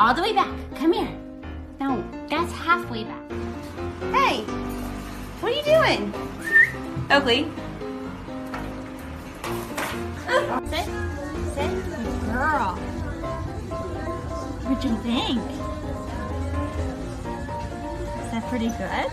all the way back. Come here. No, that's halfway back. Hey, what are you doing? Oakley. Sit. Sit. Good girl. What do you think? Is that pretty good?